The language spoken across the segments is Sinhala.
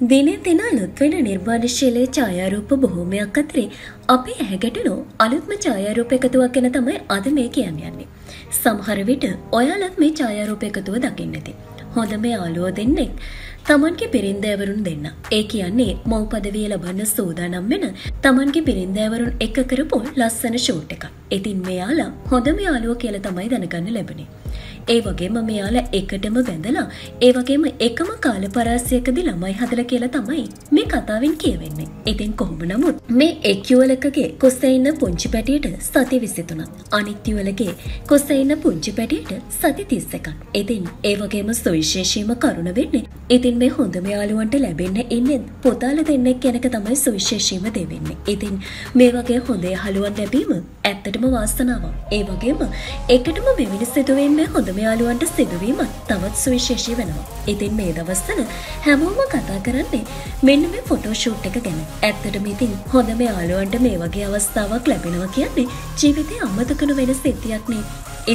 දිනෙන් දින අලුත්වෙන නිර්මාණශීලයේ ඡායාරූප බොහෝමයක් අතරේ අපේ ඇහැගැටුණු අලුත්ම ඡායාරූප එකතුවක් ගැන තමයි අද මේ කියන්න යන්නේ. සමහර විට ඔයාලත් මේ ඡායාරූප එකතුව දකින්න ඇති. හොඳම යාළුවෝ දෙන්නෙක් තමන්ගේ බිරින්දෑවරුන් දෙන්න. ඒ කියන්නේ මව් පදවිය ලබන්න සූදානම් වෙන තමන්ගේ බිරින්දෑවරුන් එක කරපු ලස්සන ෂූට් එකක්. ඉතින් මෙයාලා හොඳම යාළුවෝ කියලා තමයි දැනගන්න ලැබුණේ. ඒ වගේම මෙයාලා එකටම බැඳලා ඒ වගේම එකම කාල පරාසයකදි ළමයි හදලා කියලා තමයි මේ කතාවෙන් කියවෙන්නේ. ඉතින් කොහොම නමුත් මේ එක් යුවලකගේ කුස්සේ ඉන්න පුංචි පැටියට සති 23ක් අනිත් යුවලගේ කුස්සේ ඉන්න පුංචි පැටියට සති 31ක්. ඉතින් ඒ වගේම සුවිශේෂීම කරුණ වෙන්නේ ඉතින් මේ හොඳම යාළුවන්ට ලැබෙන්න ඉන්නේ පුතාලා දෙන්නෙක් කෙනක තමයි සුවිශේෂීම දේ වෙන්නේ. ඉතින් මේ වගේ හොඳ යහළුවන් ලැබීම ඇත්තටම වාසනාවක්. ඒ වගේම එකටම මෙවැනි සිදුවීම් මේ හොඳ හොඳම යාළුවන්ට සිදුවීමත් තවත් සුවිශේෂී වෙනවා. ඉතින් මේ දවස්වල හැමෝම කතා කරන්නේ මෙන්න මේ ෆොටෝෂූට් එක ගැන. ඇත්තටම ඉතින් හොඳම යාළුවන්ට මේ වගේ අවස්ථාවක් ලැබෙනවා කියන්නේ ජීවිතේ අමතක නොවන සිද්ධියක් නේ.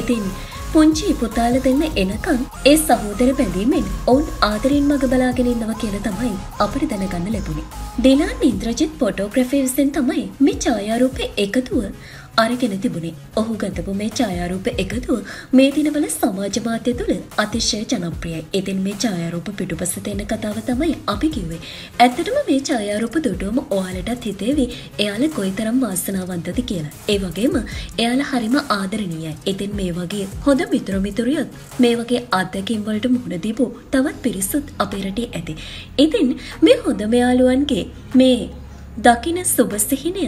ඉතින් පුංචි පුතාල දෙන්න එනකම් ඒ සහෝදර බැඳීමෙන් ඔවුන් ආදරින් මග බලාගෙන ඉන්නවා කියලා තමයි අපිට දැනගන්න ලැබුණේ. ඩිලාන් ඉන්ද්‍රජිත් ෆොටෝග්‍රැෆි විසින් තමයි මේ ඡායාරූපේ එකතුව අරගෙන තිබුණේ. ඔහු ගතපු මේ ඡායාරූප එකතුව මේ දිනවල සමාජ මාධ්‍ය තුළ අතිශය ජනප්‍රියයි. ඉතින් මේ ඡායාරූප පිටුපසට එන කතාව තමයි අපි කිව්වේ. ඇත්තටම මේ ඡායාරූප දුටුවම ඔයාලටත් හිතේවි එයාලා කොයිතරම් වාසනාවන්තද කියලා. ඒ වගේම එයාලා හරිම ආදරණීයයි. ඉතින් මේ වගේ හොඳ මිතුරු මිතුරියොත් මේ වගේ අත්දැකීම් වලට මුහුණ දීපු තවත් පිරිසුත් අපේ රටේ ඇති. ඉතින් මේ හොඳම යාළුවන්ගේ මේ දකින සුබසිහිනය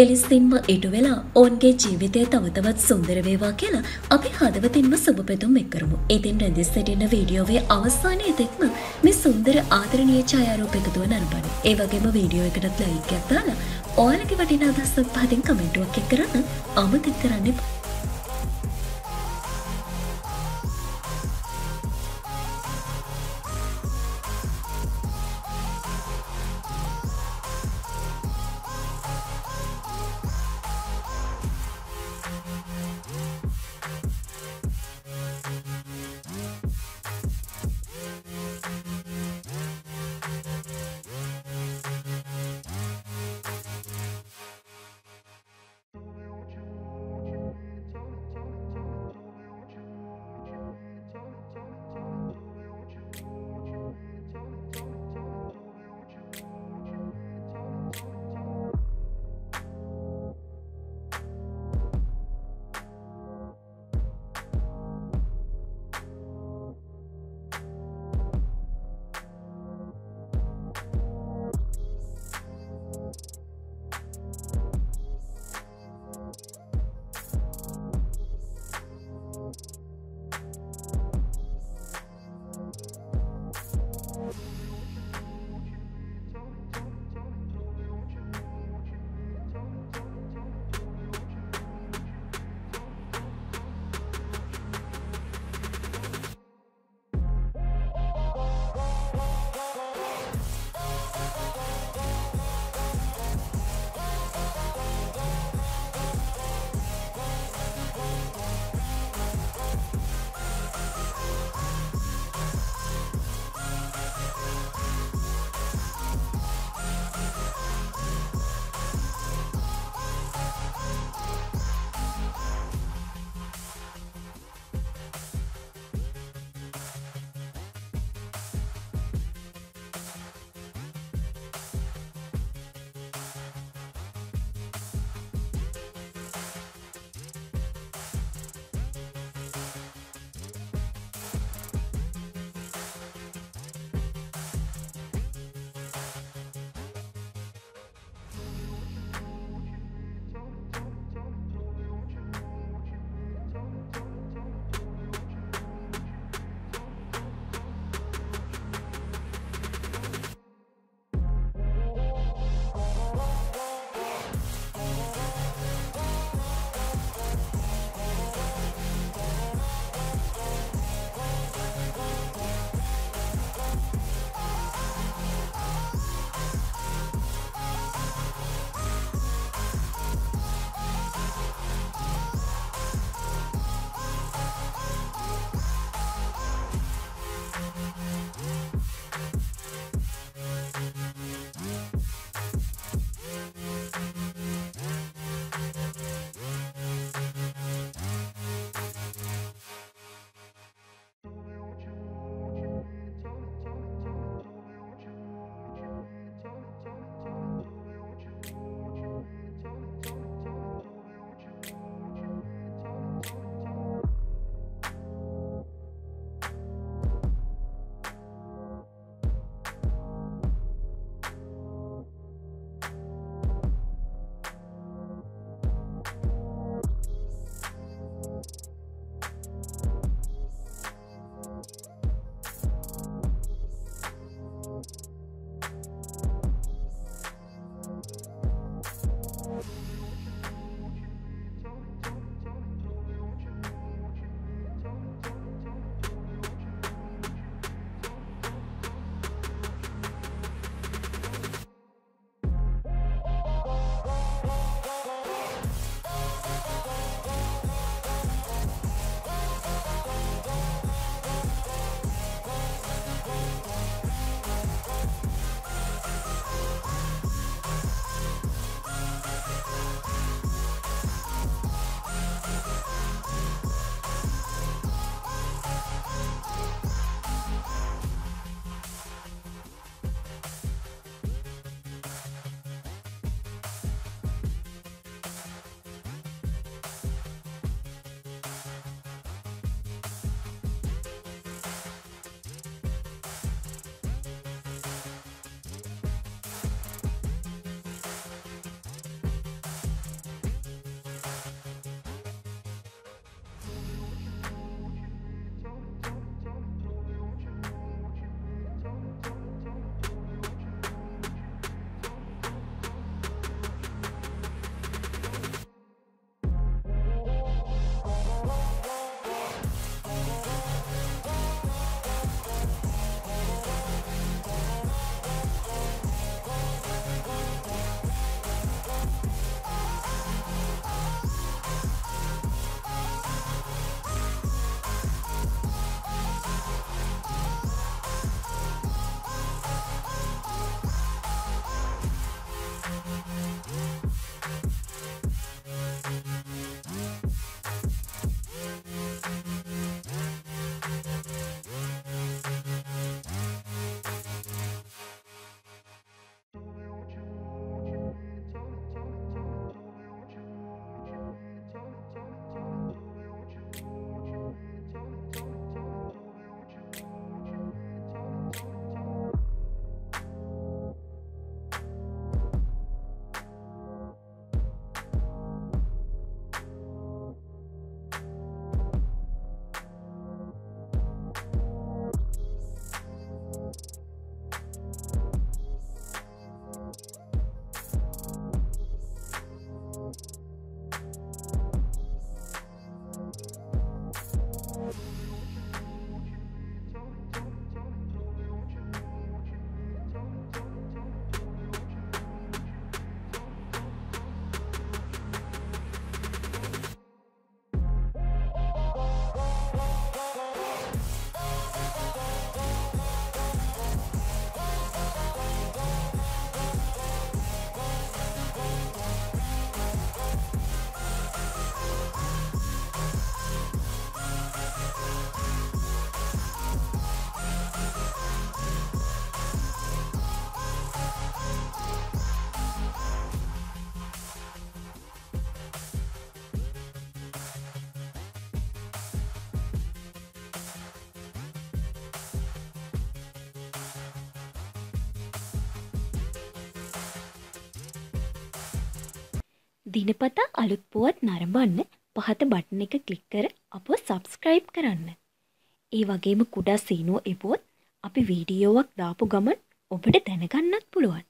එලිස්තින්ම ඉටු වෙලා ඔවුන්ගේ ජීවිතය තවතවත් සුන්දර වේවා කියලා අපි හදවතින්ම සුබ පැතුම් එක්කරමු. ඉතින් රැඳි සිටින වීඩියෝවේ අවසානයේ තෙක්ම මේ සුන්දර ආදරණීය ඡායාරූප එකතුව නරඹන්න. ඒ වගේම වීඩියෝ එකටත් ලයික් එකක් දාලා ඔයාලගේ වටිනා අදහසක් පහදින් කමෙන්ටුවක් එක් කරන්න අමතක කරන්න එපා. දිනපතා අලුත් පුවත් නරඹන්න පහත බටන එක ක්ලික් කර අප සබස්ක්‍රයිබ් කරන්න. ඒ වගේම කුඩා සීනුව එපුොත් අපි වීඩියෝවක් දාපු ගමන් ඔබට දැනගන්නත් පුළුවන්.